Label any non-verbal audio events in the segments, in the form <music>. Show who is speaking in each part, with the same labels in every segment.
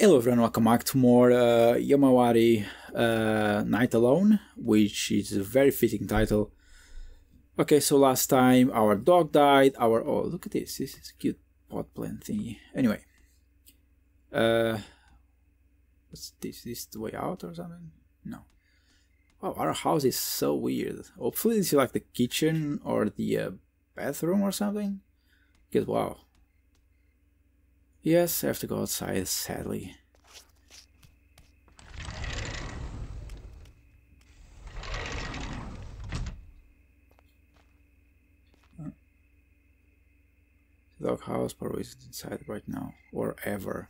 Speaker 1: Hello everyone, welcome back to more uh, Yomawari uh, Night Alone, which is a very fitting title. Okay, so last time our dog died, our... Oh, look at this, this is a cute pot plant thingy. Anyway. Uh, what's this? This the way out or something? No. Wow, our house is so weird. Hopefully this is like the kitchen or the uh, bathroom or something. Because wow, Yes, I have to go outside, sadly. The dog house probably isn't inside right now, or ever.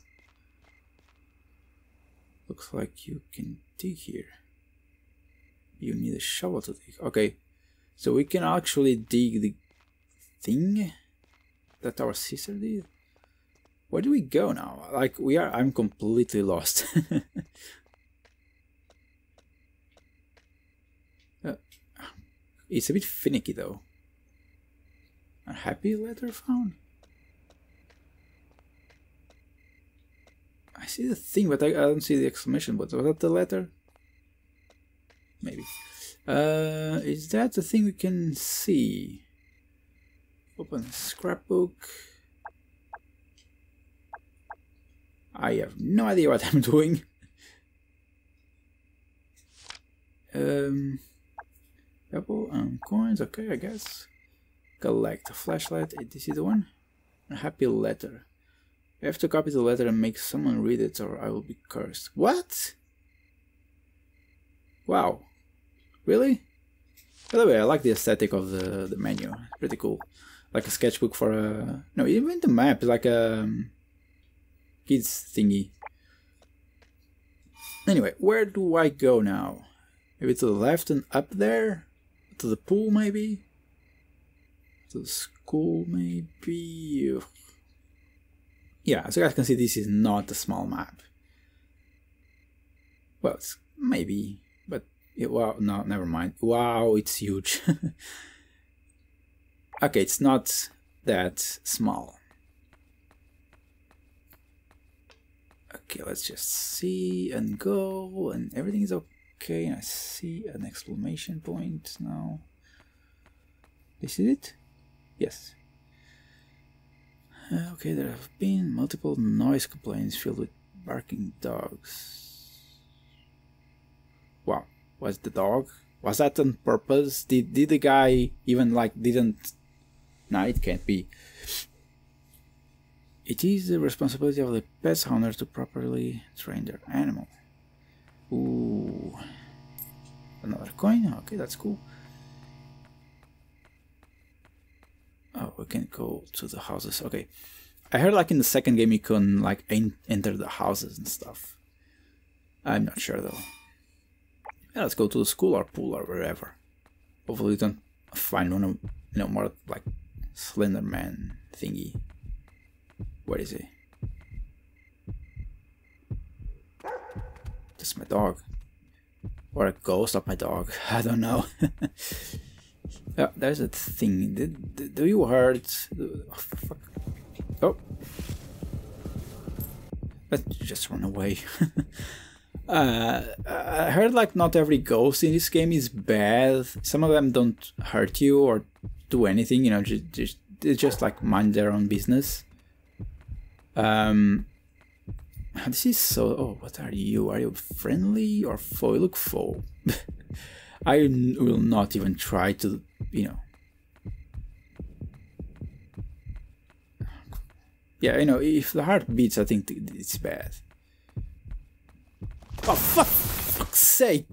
Speaker 1: Looks like you can dig here. You need a shovel to dig. Okay, so we can actually dig the thing that our sister did? Where do we go now? Like, we are... I'm completely lost. <laughs> uh, it's a bit finicky, though. A happy letter found? I see the thing, but I, I don't see the exclamation. But was that the letter? Maybe. Uh, is that the thing we can see? Open scrapbook. I have no idea what I'm <laughs> doing. um, apple and coins, okay, I guess. Collect a flashlight, this is the one. A happy letter. I have to copy the letter and make someone read it or I will be cursed. What? Wow. Really? By the way, I like the aesthetic of the, the menu. Pretty cool. Like a sketchbook for a... No, even the map is like a... Um, kids thingy. Anyway, where do I go now? Maybe to the left and up there? To the pool, maybe? To the school, maybe? Yeah, as you guys can see, this is not a small map. Well, maybe, but it, well, no, never mind. Wow, it's huge. <laughs> okay, it's not that small. Okay, let's just see and go, and everything is okay. I see an exclamation point now. This is it? Yes. Uh, okay, there have been multiple noise complaints filled with barking dogs. Wow, was the dog? Was that on purpose? Did did the guy even like didn't? No, it can't be. It is the responsibility of the pet owner to properly train their animal. Ooh. Another coin? Okay, that's cool. Oh, we can go to the houses. Okay. I heard like in the second game you can like enter the houses and stuff. I'm not sure though. Yeah, let's go to the school or pool or wherever. Hopefully we don't find one of, you know, more like Slender Man thingy. What is it? That's my dog. Or a ghost of my dog. <laughs> I don't know. <laughs> yeah, there's a thing. Did, do you hurt? Oh, oh. Let's just run away. <laughs> uh, I heard like not every ghost in this game is bad. Some of them don't hurt you or do anything. You know, just, just they just like mind their own business. Um, this is so. Oh, what are you? Are you friendly or foe? You look foe. <laughs> I will not even try to, you know. Yeah, you know, if the heart beats, I think it's bad. Oh, fuck, fuck's sake!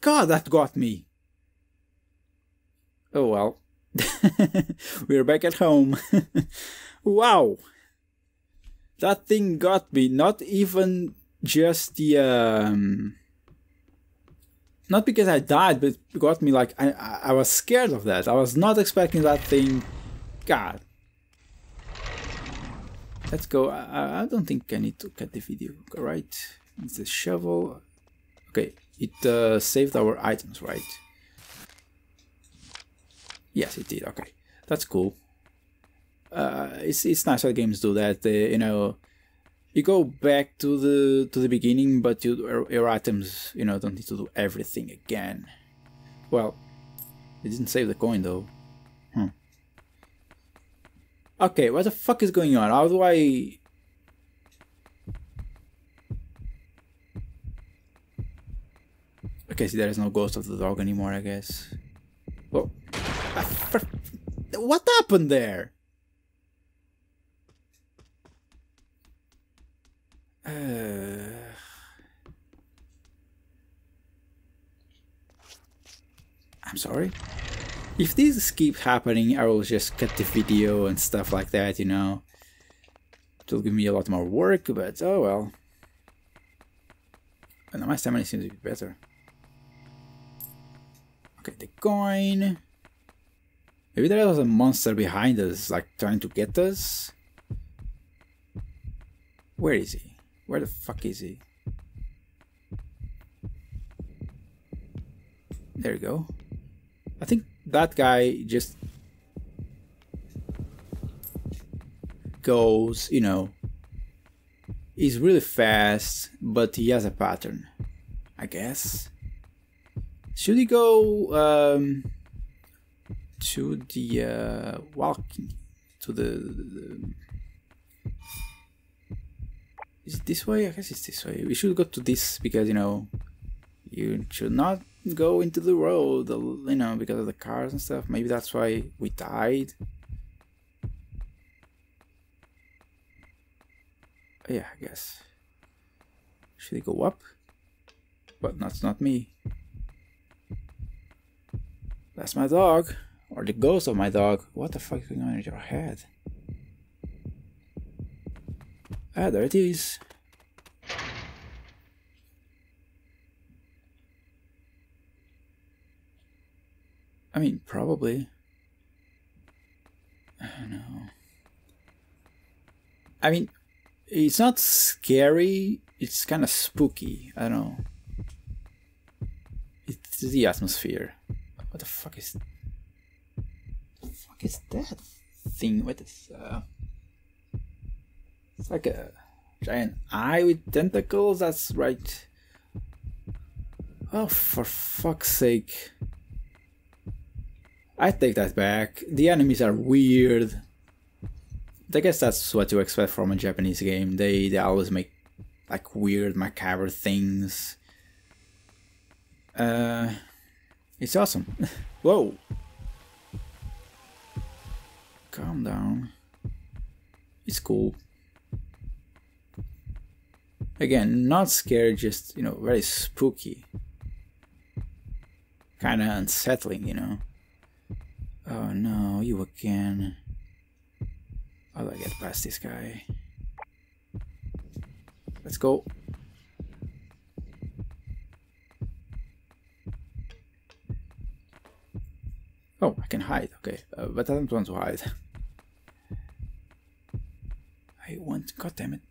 Speaker 1: God, that got me! Oh well. <laughs> We're back at home. <laughs> wow! That thing got me. Not even just the um, not because I died, but got me like I I was scared of that. I was not expecting that thing. God. Let's go. I, I don't think I need to cut the video. All right. It's a shovel. Okay, it uh, saved our items, right? Yes, it did. Okay, that's cool uh, it's it's nice how games do that. They, you know, you go back to the to the beginning, but you, your items, you know, don't need to do everything again. Well, it didn't save the coin though. Hmm. Okay, what the fuck is going on? How do I... Okay, see, there is no ghost of the dog anymore, I guess. Oh. What happened there? Sorry? If this keeps happening, I will just cut the video and stuff like that, you know. It will give me a lot more work, but oh well. And my stamina seems to be better. Okay, the coin. Maybe there was a monster behind us, like trying to get us. Where is he? Where the fuck is he? There you go. I think that guy just goes, you know, he's really fast, but he has a pattern, I guess. Should he go um, to the uh, walking to the, the, is it this way? I guess it's this way. We should go to this because you know you should not go into the road, you know, because of the cars and stuff. Maybe that's why we died. Yeah, I guess. Should we go up? But that's not me. That's my dog. Or the ghost of my dog. What the fuck is going on in your head? Ah, there it is. I mean, probably. I don't know. I mean, it's not scary. It's kind of spooky. I don't know. It's the atmosphere. What the fuck is? The fuck is that thing? What is? Uh, it's like a giant eye with tentacles. That's right. Oh, for fuck's sake! I take that back. The enemies are weird. I guess that's what you expect from a Japanese game. They they always make like weird, macabre things. Uh, it's awesome. <laughs> Whoa. Calm down. It's cool. Again, not scary, just you know, very spooky. Kind of unsettling, you know. Oh no, you again. How do I get past this guy? Let's go. Oh, I can hide. Okay, uh, but I don't want to hide. <laughs> I want. God damn it!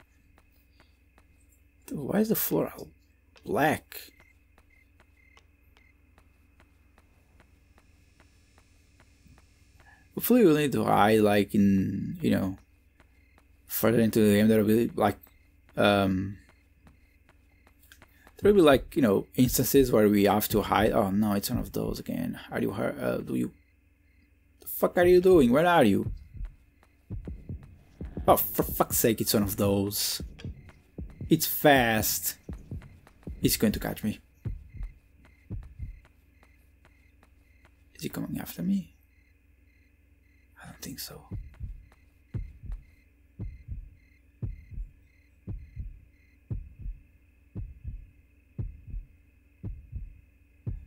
Speaker 1: Why is the floor all black? Hopefully we'll need to hide like in you know further into the game there will be like um there will be like you know instances where we have to hide oh no it's one of those again. Are you uh, do you the fuck are you doing? Where are you? Oh for fuck's sake it's one of those. It's fast. It's going to catch me. Is he coming after me don't think so.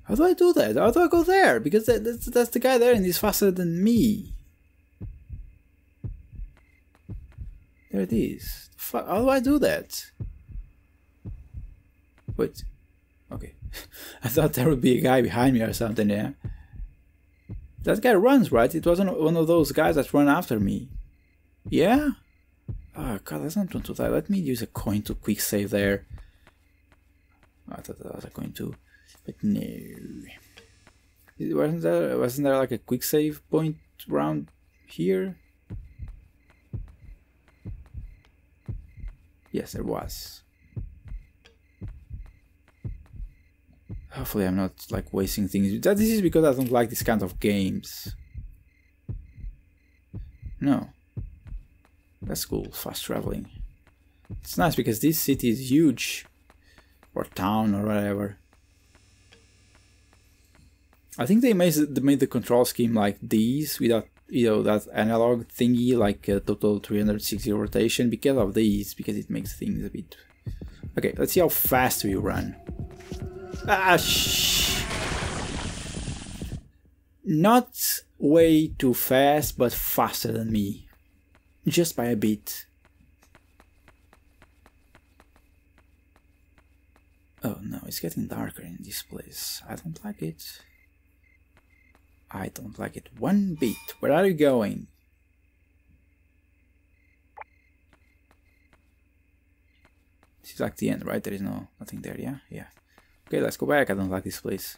Speaker 1: How do I do that? How do I go there? Because that, that's, that's the guy there and he's faster than me. There it is. Fuck, How do I do that? Wait. Okay. <laughs> I thought there would be a guy behind me or something, yeah. That guy runs, right? It wasn't one of those guys that run after me. Yeah? Oh god, let's not want to die. Let me use a coin to quick save there. I thought that was a coin too. But no. Wasn't there wasn't there like a quick save point around here? Yes, there was. Hopefully I'm not like wasting things. This is because I don't like this kind of games. No. That's cool, fast traveling. It's nice because this city is huge. Or town or whatever. I think they made they made the control scheme like these without you know that analog thingy like a total 360 rotation because of these because it makes things a bit okay let's see how fast we run ah shh. not way too fast but faster than me just by a bit oh no it's getting darker in this place I don't like it I don't like it one bit. Where are you going? This is like the end, right? There is no nothing there, yeah? Yeah. Okay, let's go back. I don't like this place.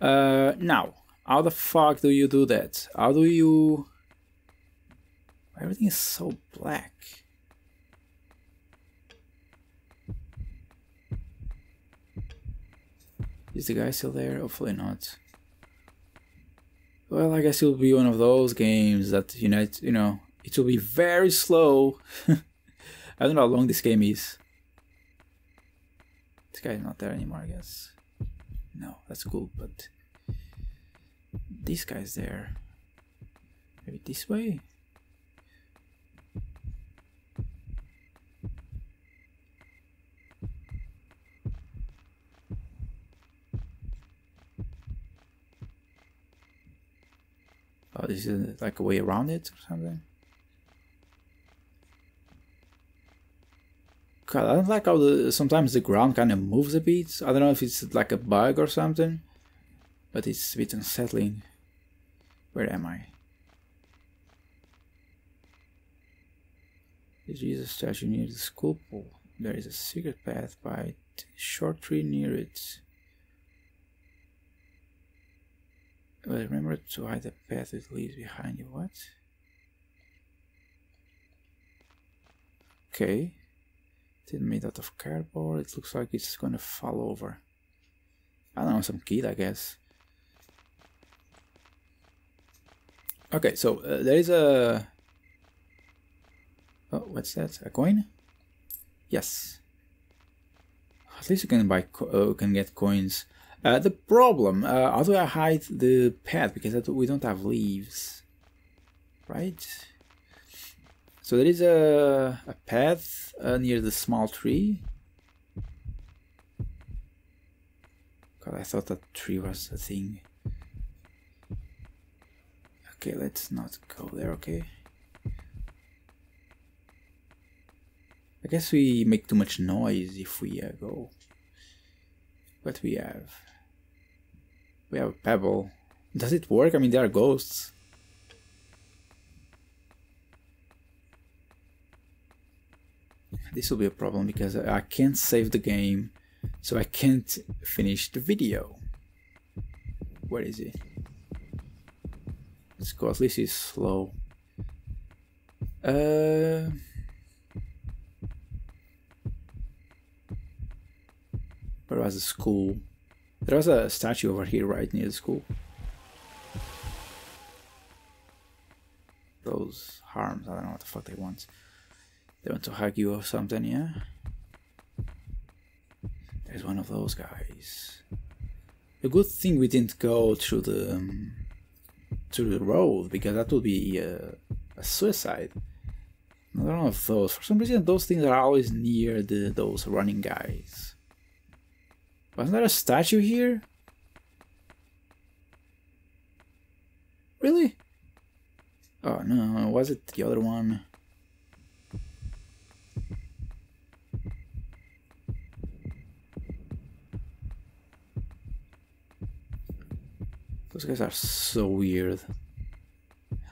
Speaker 1: Uh, now, how the fuck do you do that? How do you... Everything is so black. Is the guy still there? Hopefully not. Well, I guess it will be one of those games that you know, you know, it will be very slow. <laughs> I don't know how long this game is. This guy's not there anymore, I guess. No, that's cool, but this guy's there. Maybe this way? Oh, this is uh, like a way around it or something. God, I don't like how the sometimes the ground kind of moves a bit. I don't know if it's like a bug or something, but it's a bit unsettling. Where am I? The Jizo statue near the school pool. There is a secret path by a short tree near it. But remember to hide the path that leads behind you. What? Okay. Made out of cardboard. It looks like it's gonna fall over. I don't know, some kid, I guess. Okay, so uh, there is a... Oh, what's that? A coin? Yes. At least you can buy, uh, can get coins uh, the problem, uh, how do I hide the path? Because we don't have leaves, right? So there is a, a path uh, near the small tree. God, I thought that tree was a thing. Okay, let's not go there, okay? I guess we make too much noise if we uh, go. But we have we have a pebble. Does it work? I mean, there are ghosts. This will be a problem because I can't save the game, so I can't finish the video. Where is it? Let's go, at least it's slow. Uh... Where was the school? There was a statue over here right near the school. Those harms, I don't know what the fuck they want. They want to hug you or something, yeah? There's one of those guys. A good thing we didn't go through the um, through the road because that would be uh, a suicide. Don't know if those. For some reason, those things are always near the those running guys. Wasn't there a statue here? Really? Oh no, was it the other one? Those guys are so weird.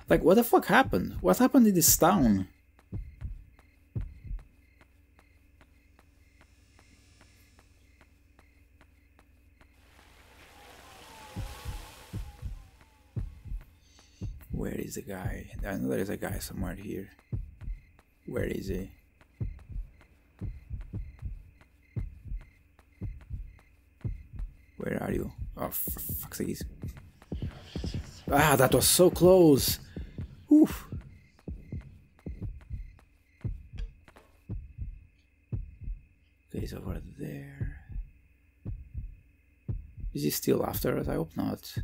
Speaker 1: Like, what the fuck happened? What happened in this town? Where is the guy? I know there is a guy somewhere here. Where is he? Where are you? Oh, for fuck's sake, Ah, that was so close. Oof. Okay, he's over there. Is he still after us? I hope not.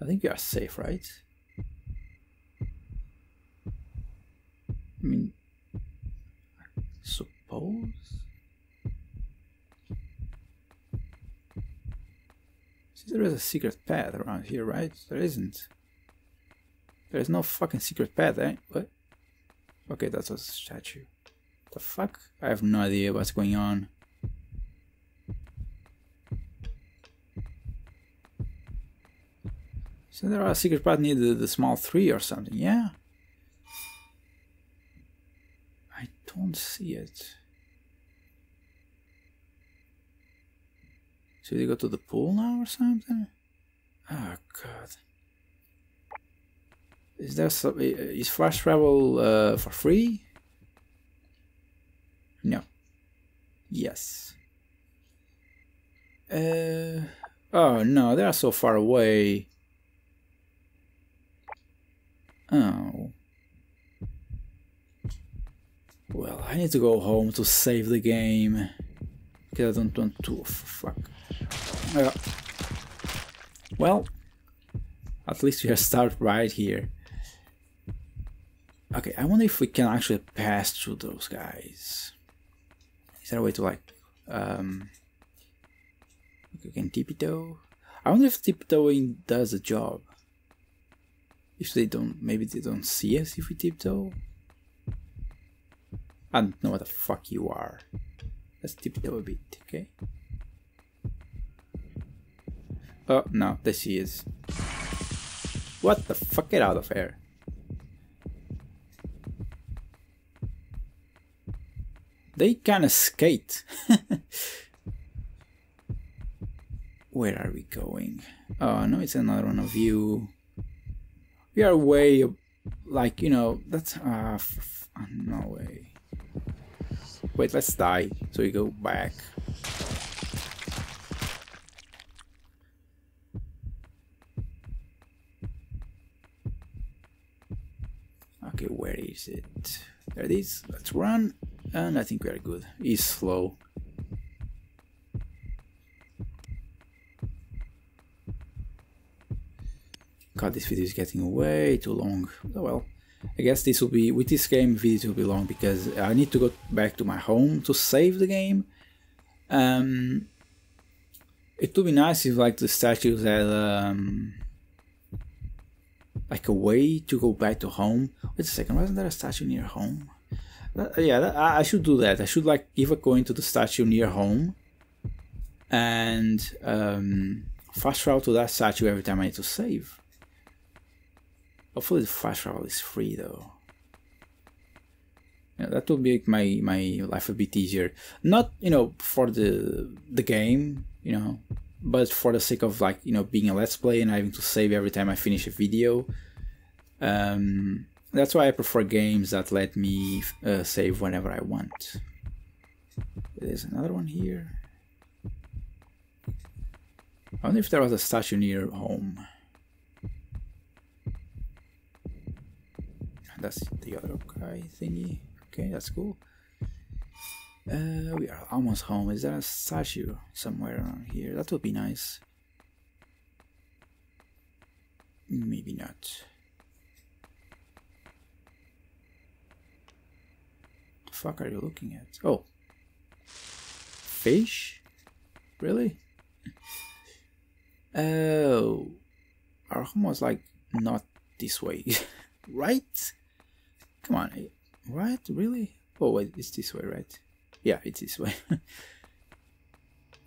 Speaker 1: I think we are safe, right? I mean, suppose? See, there is a secret path around here, right? There isn't. There is no fucking secret path, eh? What? Okay, that's a statue. The fuck? I have no idea what's going on. So there are a secret path near the, the small tree or something, yeah? I don't see it. Should we go to the pool now or something? Oh god. Is there some, is flash travel uh, for free? No. Yes. Uh, oh no, they are so far away. Oh. Well, I need to go home to save the game. Because I don't want to... Fuck. Uh, well, at least we have start right here. Okay, I wonder if we can actually pass through those guys. Is there a way to like... Um, we can tiptoe? I wonder if tiptoeing does the job. If they don't, maybe they don't see us if we tiptoe. I don't know what the fuck you are. Let's tiptoe a bit, okay? Oh, no, there she is. What the fuck? Get out of here. They kinda skate. <laughs> Where are we going? Oh, no, it's another one of you we are way like you know that's uh no way wait let's die so we go back okay where is it? There it is. Let's run. And I think we are good. He's slow. God, this video is getting way too long. Oh well, I guess this will be, with this game, video will be long because I need to go back to my home to save the game. Um, it would be nice if like the statues had um, like a way to go back to home. Wait a second, wasn't there a statue near home? Yeah, that, I, I should do that. I should like give a coin to the statue near home and um, fast travel to that statue every time I need to save. Hopefully the fast travel is free though. Yeah, that would make my my life a bit easier. Not you know for the the game, you know, but for the sake of like you know being a let's play and having to save every time I finish a video. Um, that's why I prefer games that let me uh, save whenever I want. There's another one here. I wonder if there was a statue near home. that's the other guy thingy. Okay, that's cool. Uh, we are almost home. Is there a statue somewhere around here? That would be nice. Maybe not. The fuck are you looking at? Oh. Fish? Really? <laughs> Oh. Our home was like not this way. <laughs> right? Come on, right? Really? Oh wait, it's this way, right? Yeah, it's this way.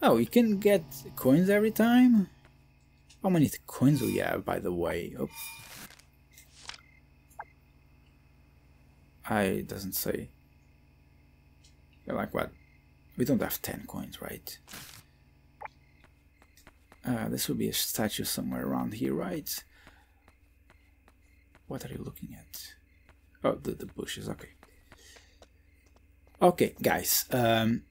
Speaker 1: oh, you can get coins every time? How many coins you have, by the way? Oh. I doesn't say. You're like what? We don't have 10 coins, right? Uh, this would be a statue somewhere around here, right? What are you looking at? Oh, the, the bushes, okay. Okay, guys. Um,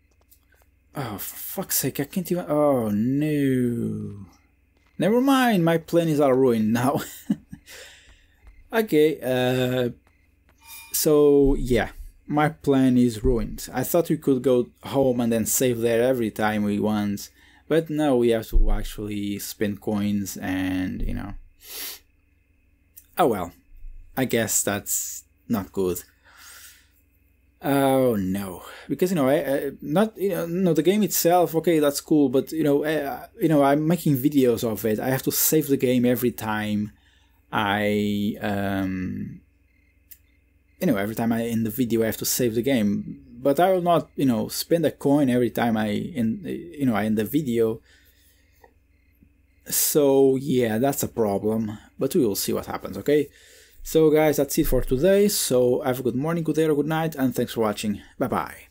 Speaker 1: Oh, fuck's sake, I can't even... Oh, no. Never mind, my plan is all ruined now. <laughs> okay, uh, so yeah, my plan is ruined. I thought we could go home and then save there every time we want, but no, we have to actually spend coins and, you know... Oh well, I guess that's not good. Oh no, because you know, I, I, not you know, no, the game itself. Okay, that's cool, but you know, I, you know, I'm making videos of it. I have to save the game every time I, um, you know, every time I in the video I have to save the game. But I will not, you know, spend a coin every time I in, you know, I end the video. So yeah, that's a problem. But we will see what happens. Okay. So guys, that's it for today. So have a good morning, good day, or good night, and thanks for watching. Bye bye.